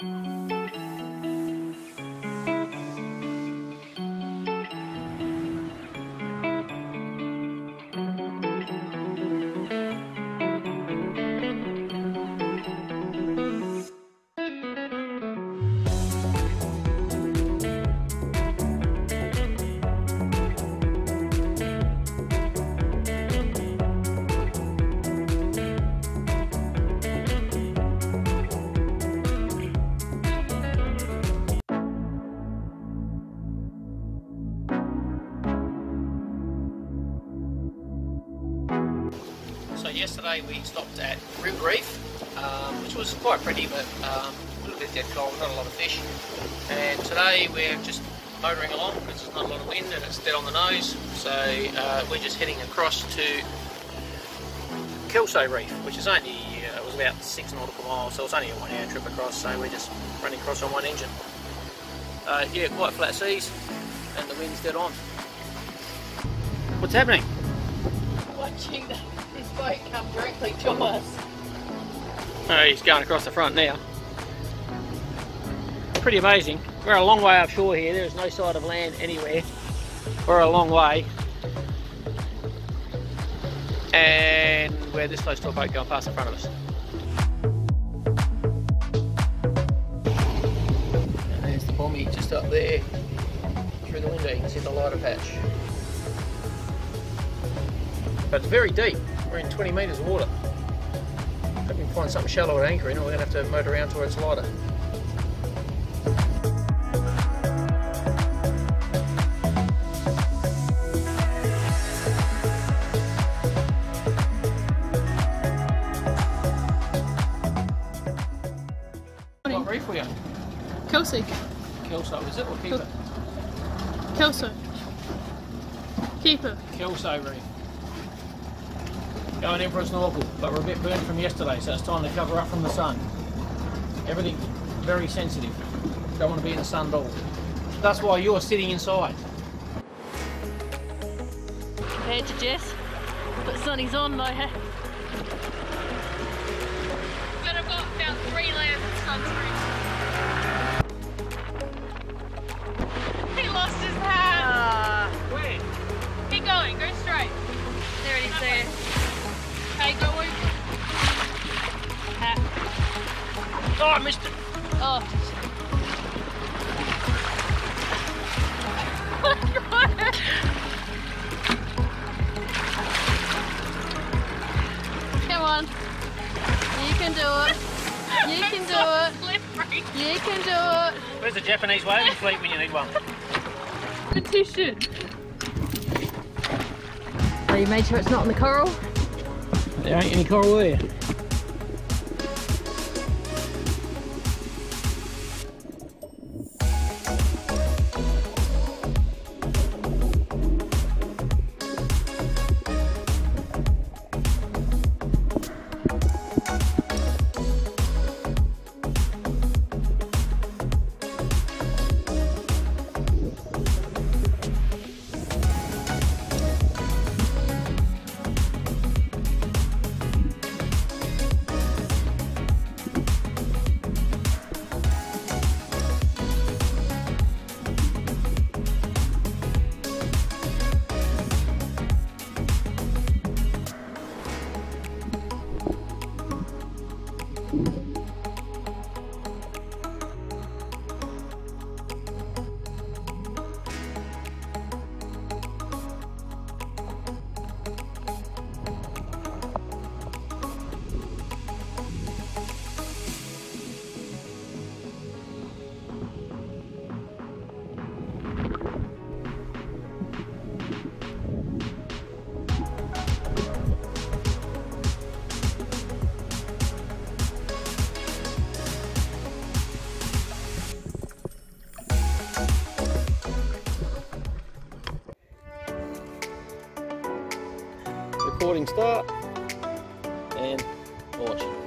So yesterday we stopped at Rib Reef, um, which was quite pretty, but um, a little bit dead cold, not a lot of fish. And today we're just motoring along because there's not a lot of wind and it's dead on the nose. So uh, we're just heading across to Kelso Reef, which is only uh, it was about six nautical miles, so it's only a one-hour trip across. So we're just running across on one engine. Uh, yeah, quite flat seas, and the wind's dead on. What's happening? watching this boat come directly to us. Oh, he's going across the front now. Pretty amazing. We're a long way offshore here. There is no sight of land anywhere. We're a long way. And we're this close to a boat going past in front of us. And there's the bommy just up there. Through the window you can see the lighter patch. But it's very deep. We're in 20 metres of water. Hope we can find something shallow at anchor in or we're going to have to motor around to where it's lighter. What reef we on? Kelsey. Kelso, is it? Or Keeper? Kelso. Keeper. Kelso reef. Going in for a snorkel, but we're a bit burnt from yesterday, so it's time to cover up from the sun. Everything very sensitive. Don't want to be in the sun at all. That's why you're sitting inside. Compared to Jess. But sunny's on though, hey? But I've got about three layers of sunscreen. On. You can do it. You can do it. Slippery. You can do it. Where's the Japanese whaling fleet when you need one? Petition. So you made sure it's not in the coral? There ain't any coral there. Recording start and launch.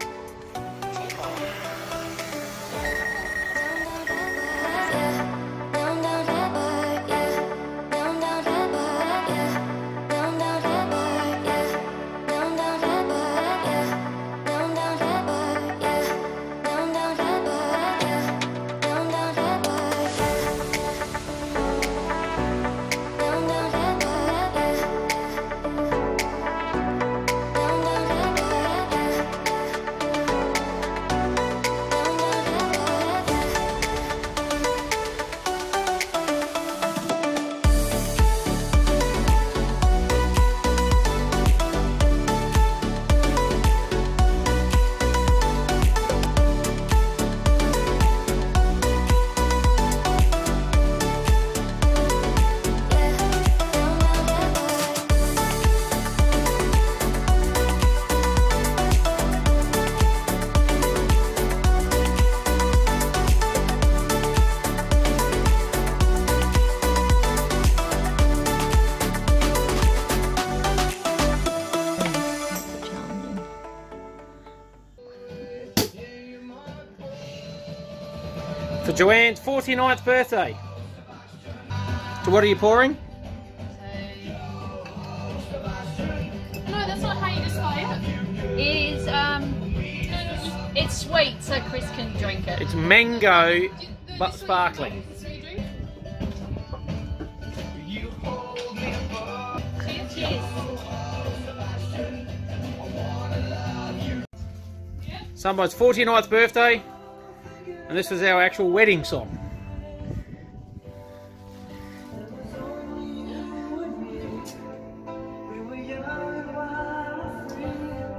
Joanne's 49th birthday. So what are you pouring? No, that's not how you display it. It is, um, it's sweet so Chris can drink it. It's mango but sparkling. Cheers. Cheers. Somebody's 49th birthday, and this is our actual wedding song.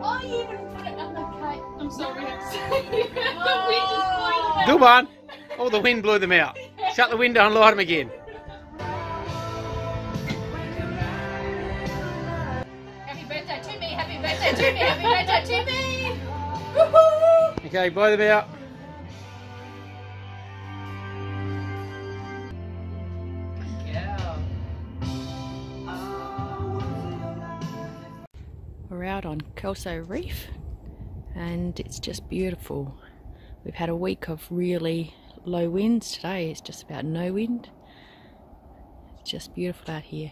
Oh, even put it on the cake. I'm sorry. we just blew Good one. Oh, the wind blew them out. Shut the window and light them again. Happy birthday to me, happy birthday to me, happy birthday to me! Okay, blow them out. We're out on Kelso Reef and it's just beautiful. We've had a week of really low winds. Today it's just about no wind. It's just beautiful out here.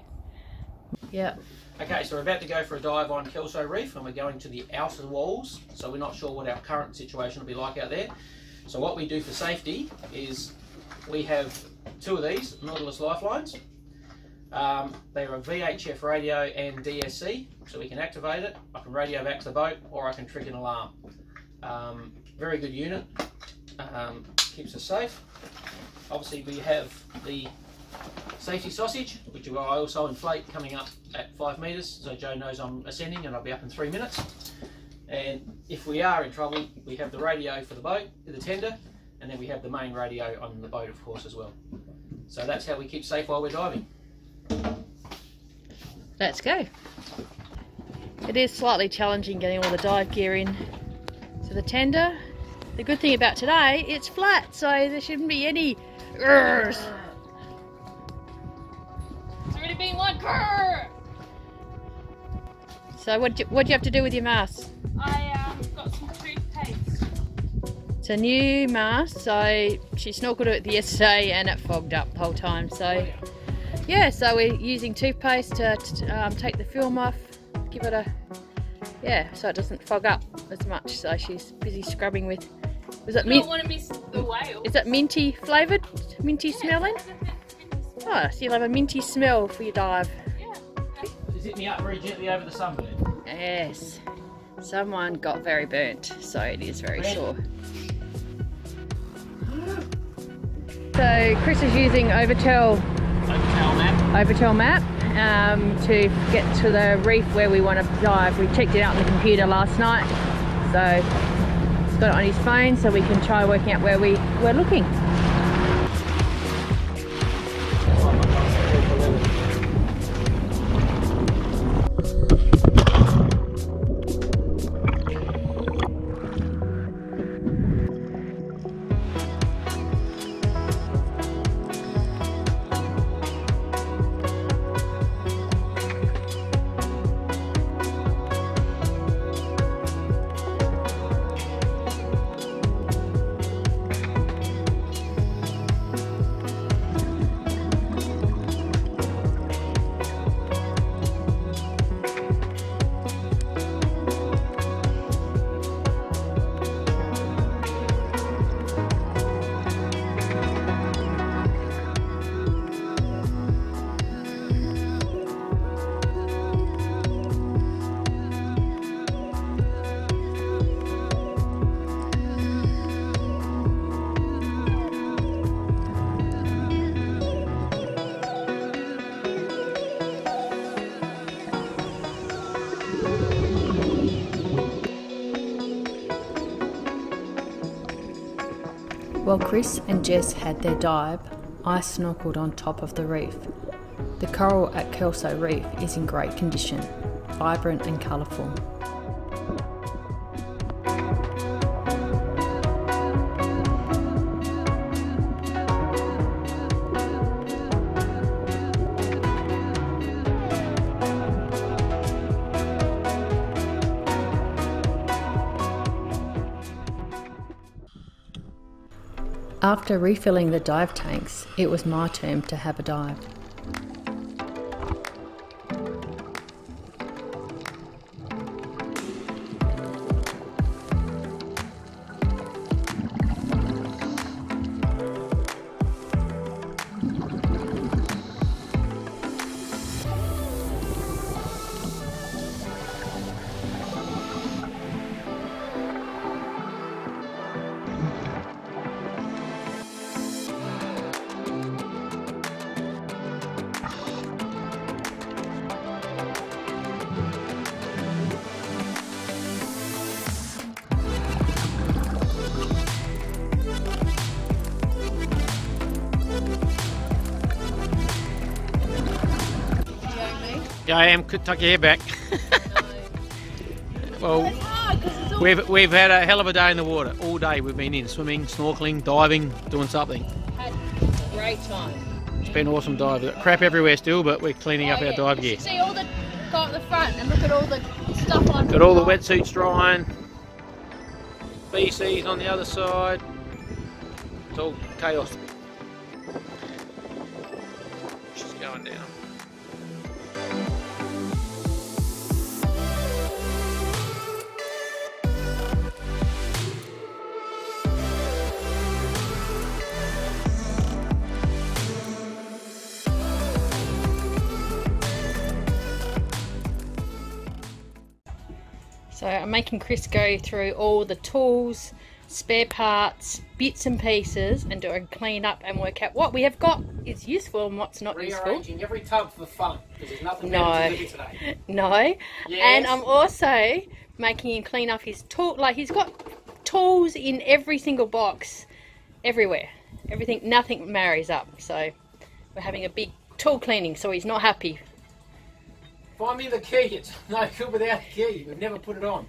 Yeah, Okay, so we're about to go for a dive on Kelso Reef and we're going to the outer walls, so we're not sure what our current situation will be like out there. So what we do for safety is we have two of these Nautilus lifelines. Um, they're a VHF radio and DSC, so we can activate it. I can radio back to the boat or I can trigger an alarm. Um, very good unit, um, keeps us safe. Obviously we have the safety sausage, which I also inflate coming up at five metres, so Jo knows I'm ascending and I'll be up in three minutes. And if we are in trouble, we have the radio for the boat, the tender, and then we have the main radio on the boat, of course, as well. So that's how we keep safe while we're diving. Let's go. It is slightly challenging getting all the dive gear in to the tender. The good thing about today, it's flat, so there shouldn't be any "Urghs." It's already been one grrr! So what do you, what do you have to do with your mask? I um, got some toothpaste. It's a new mask, so she snorkeled it yesterday and it fogged up the whole time. So yeah, so we're using toothpaste to, to um, take the film off, give it a yeah, so it doesn't fog up as much. So she's busy scrubbing with. Was it You mint? don't want to miss the whale. Is it minty flavoured? Minty smelling? Oh, so you'll have a minty smell for your dive. Yeah. Just zip me up very gently over the sunburn. Yes. Someone got very burnt, so it is very sore. So Chris is using Overtel Overtail map. Overtel map um, to get to the reef where we want to dive. We checked it out on the computer last night, so he's got it on his phone so we can try working out where we, we're looking. While Chris and Jess had their dive, I snorkeled on top of the reef. The coral at Kelso Reef is in great condition, vibrant and colourful. After refilling the dive tanks, it was my turn to have a dive. Yeah, I am. Could tuck your hair back. well, we've we've had a hell of a day in the water all day. We've been in swimming, snorkeling, diving, doing something. Had a great time. It's been an awesome dive. We've crap everywhere still, but we're cleaning up Oh, our dive gear. See all the go up the front and look at all the stuff on. Got all the wetsuits drying. BC's on the other side. It's all chaos. I'm making Chris go through all the tools, spare parts, bits and pieces, and do a clean up and work out what we have got is useful and what's not useful. Every tub for fun because there's nothing No. to today. No. And I'm also making him clean up his tool. Like he's got tools in every single box, everywhere. Everything, nothing marries up. So we're having a big tool cleaning. So he's not happy. Find me the key. It's no good without a key. We've never put it on.